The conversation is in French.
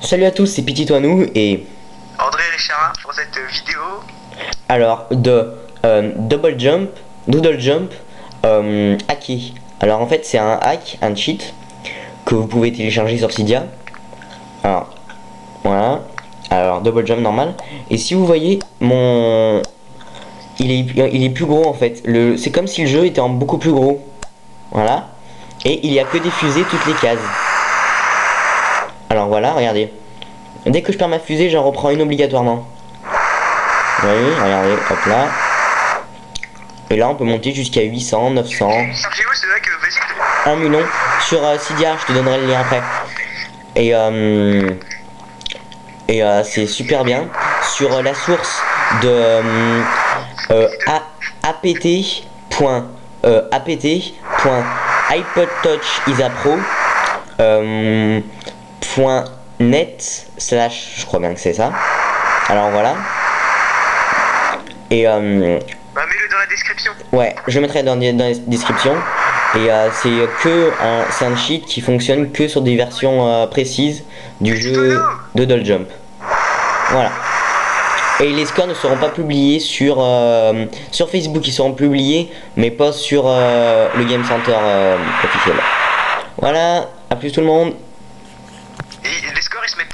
Salut à tous, c'est Petit Toinou et André Richard pour cette vidéo. alors de euh, Double Jump, Doodle Jump euh, hacké. Alors en fait c'est un hack, un cheat que vous pouvez télécharger sur Cydia. Alors voilà, alors Double Jump normal. Et si vous voyez mon, il est il est plus gros en fait. Le c'est comme si le jeu était en beaucoup plus gros. Voilà. Et il y a que des fusées toutes les cases. Alors voilà, regardez. Dès que je perds ma fusée, j'en reprends une obligatoirement. Voyez, regardez, hop là. Et là, on peut monter jusqu'à 800, 900, Cherchez où c'est vrai que vas-y. 1 million sur euh, Cydia, je te donnerai le lien après. Et, euh, et euh, c'est super bien. Sur euh, la source de euh, net slash je crois bien que c'est ça. Alors voilà. Et euh, Bah mets-le dans la description. ouais je mettrai dans, dans la description. Et euh, c'est que un, c'est un cheat qui fonctionne que sur des versions euh, précises du jeu de Doll Jump. Voilà. Et les scores ne seront pas publiés sur euh, sur Facebook. Ils seront publiés mais pas sur le Game Center officiel. Voilà. À plus tout le monde